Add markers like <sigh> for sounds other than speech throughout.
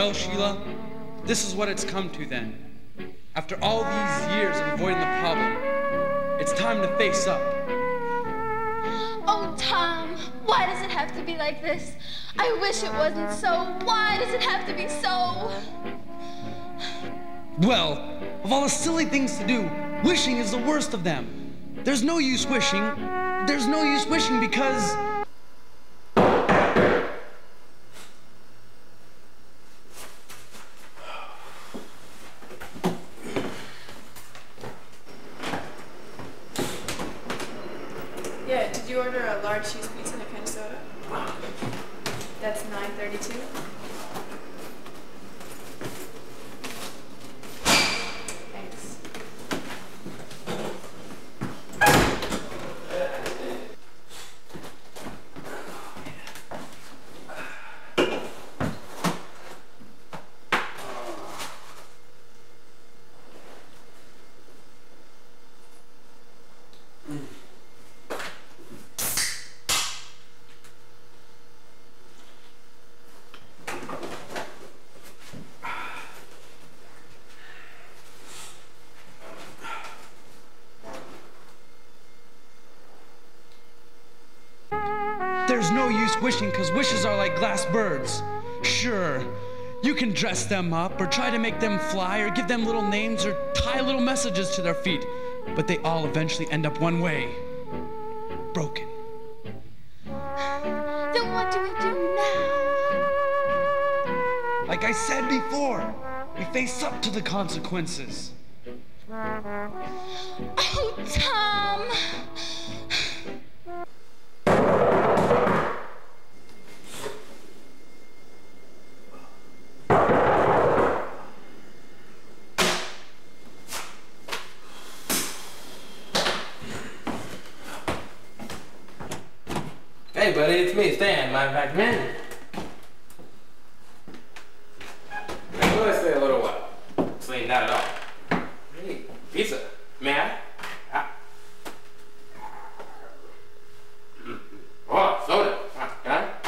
Well, Sheila, this is what it's come to then. After all these years of avoiding the problem, it's time to face up. Oh, Tom, why does it have to be like this? I wish it wasn't so. Why does it have to be so? Well, of all the silly things to do, wishing is the worst of them. There's no use wishing. There's no use wishing because. Yeah, did you order a large cheese pizza and a can of soda? That's nine thirty-two. Thanks. There's no use wishing because wishes are like glass birds. Sure, you can dress them up or try to make them fly or give them little names or tie little messages to their feet, but they all eventually end up one way broken. Then what do we do now? Like I said before, we face up to the consequences. Oh, Tom! Hey, buddy, it's me, Stan. Of fact, man. I'm gonna stay a little while. Sleep not at all. Hey, pizza. May I? Ah. Oh, soda. Ah, Can I?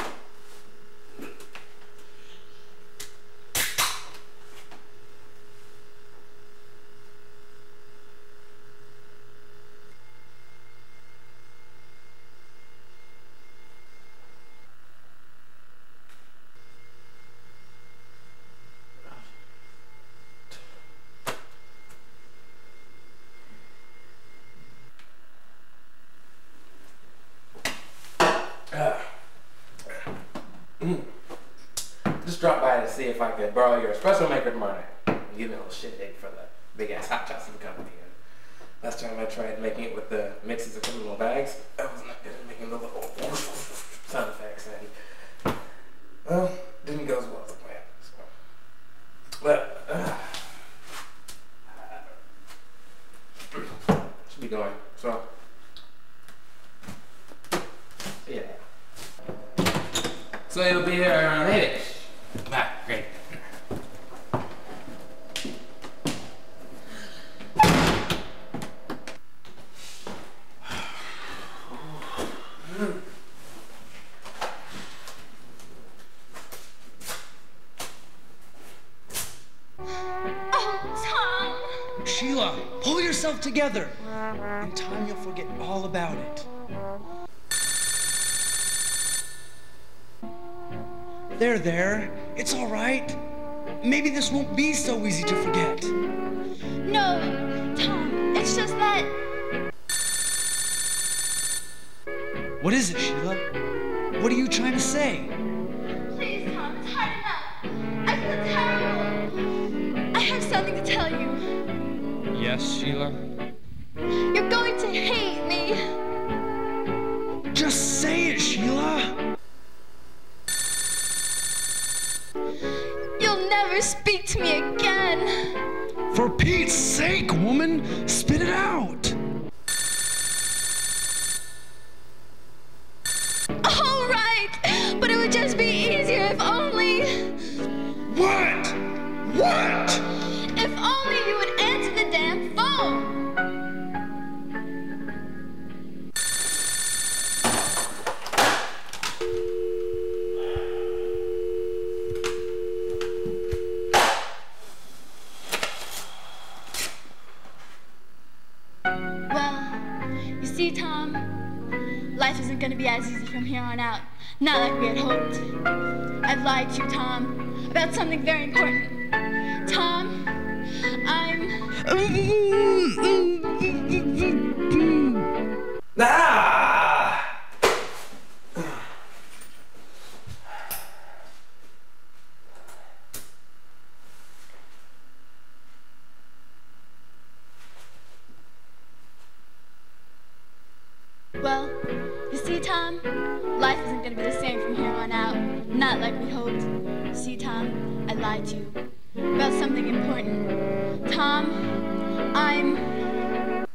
Just dropped by to see if I could borrow your espresso maker tomorrow night. Give me a little shit for the big ass hot and company. And last time I tried making it with the mixes that come little bags, I was not good at making the little sound effects. And, well, didn't go as well as planned. So. But, uh, should be going. So, see ya. So you'll be here around 8 ish. Ah, great. Oh, Tom! Sheila, pull together. In time, you'll forget all about it. There, there. It's all right. Maybe this won't be so easy to forget. No, Tom, it's just that. What is it, Sheila? What are you trying to say? Please, Tom, it's hard enough. I feel terrible. I have something to tell you. Yes, Sheila. What? What? If only you would answer the damn phone! Well, you see, Tom, life isn't gonna be as easy from here on out. Not like we had hoped. I've lied to you, Tom about something very important. Tom, I'm. Well, you see, Tom, life isn't going to be the same from here on out. Not like we hoped. See, Tom, I lied to you about something important. Tom, I'm.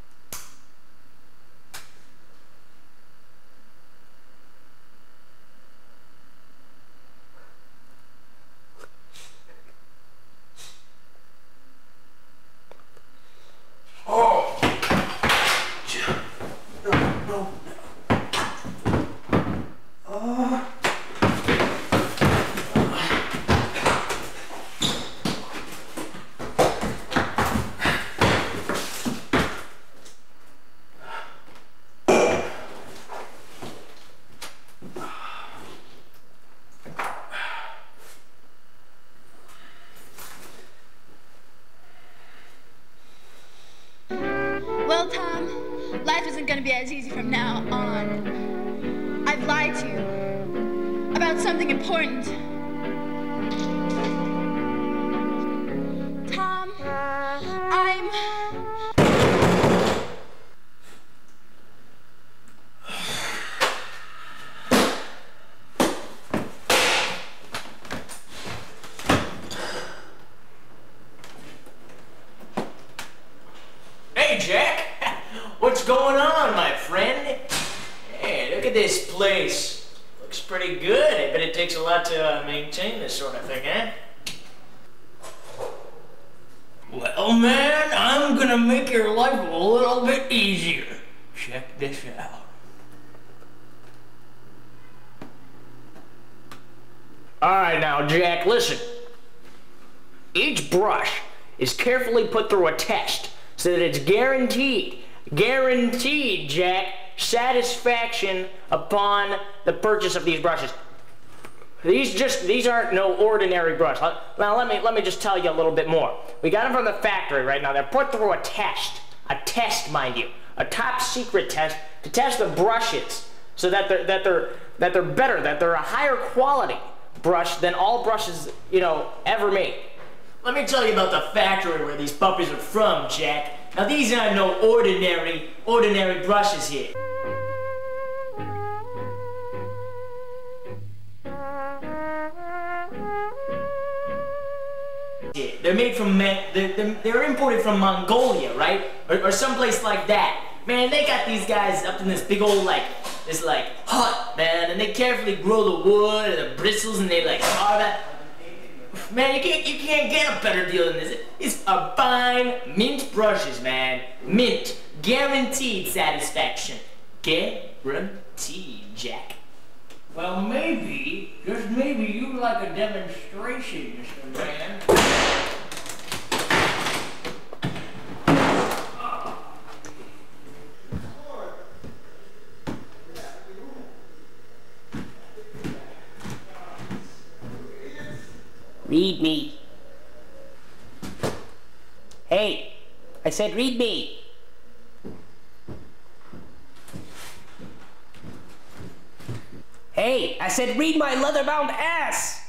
Oh! Well, Tom, life as easy from now on. I've lied to you about something important. Tom, I'm. Hey, Jack! What's going on, my friend? Hey, look at this place. Looks pretty good. I bet it takes a lot to uh, maintain this sort of thing, eh? Well, man, I'm gonna make your life a little bit easier. Check this out. Alright, now, Jack, listen. Each brush is carefully put through a test so that it's guaranteed, guaranteed, Jack, satisfaction upon the purchase of these brushes. These just these aren't no ordinary brush. Now let me let me just tell you a little bit more. We got them from the factory right now. They're put through a test, a test, mind you, a top secret test to test the brushes so that they're that they're that they're better, that they're a higher quality brush than all brushes you know ever made. Let me tell you about the factory where these puppies are from, Jack. Now these aren't no ordinary, ordinary brushes here. They're made from, they're, they're, imported from Mongolia, right? Or, or someplace like that. Man, they got these guys up in this big old, like, this, like, hut, man, and they carefully grow the wood and the bristles and they, like, carve that. Man, you can't you can't get a better deal than this. It's a fine mint brushes, man. Mint. Guaranteed satisfaction. Guaranteed, Jack. Well, maybe, just maybe you'd like a demonstration, Mr. Man. Read me. Hey, I said read me. Hey, I said read my leather-bound ass.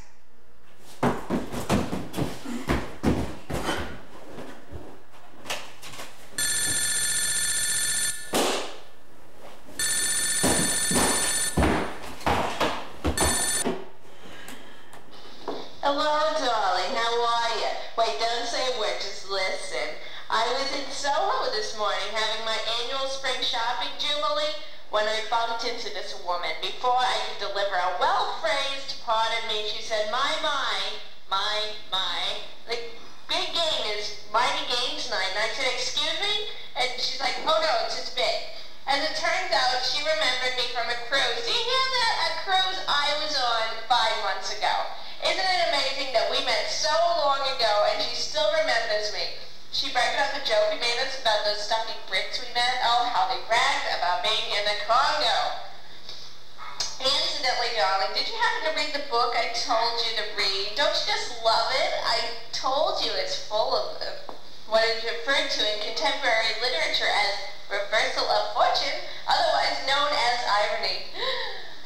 Hello, darling. How are you? Wait, don't say a word. Just listen. I was in Soho this morning having my annual spring shopping jubilee into this woman. Before I could deliver a well-phrased pardon me, she said, my, my, my, my. Like, big game is mighty game tonight. And I said, excuse me? And she's like, oh no, it's just big. As it turns out, she remembered me from a cruise. Do you hear that? A cruise I was on five months ago. Isn't it amazing that we met so long ago and she still remembers me? She bragged about the joke we made us about those stuffy Brits we met. Oh, how they bragged about darling, did you happen to read the book I told you to read? Don't you just love it? I told you it's full of what is referred to in contemporary literature as reversal of fortune, otherwise known as irony.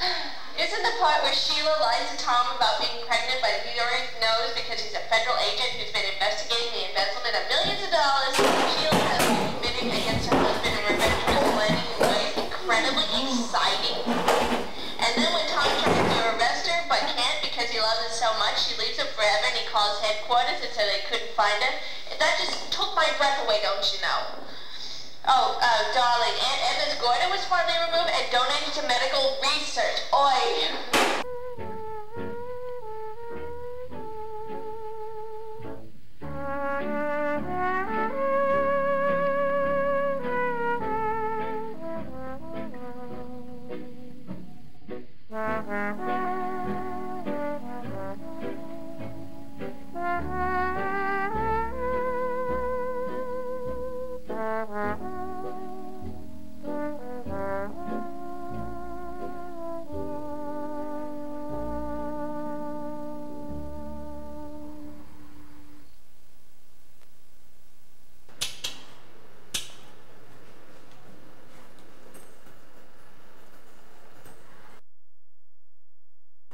<gasps> Isn't the part where Sheila lies to Tom about being pregnant he already knows because he's a federal agent who's been investigating the embezzlement of millions of dollars he headquarters and said they couldn't find her. That just took my breath away, don't you know? Oh, uh, darling, Aunt Emma's goiter was finally removed and donated to medical research. Oi,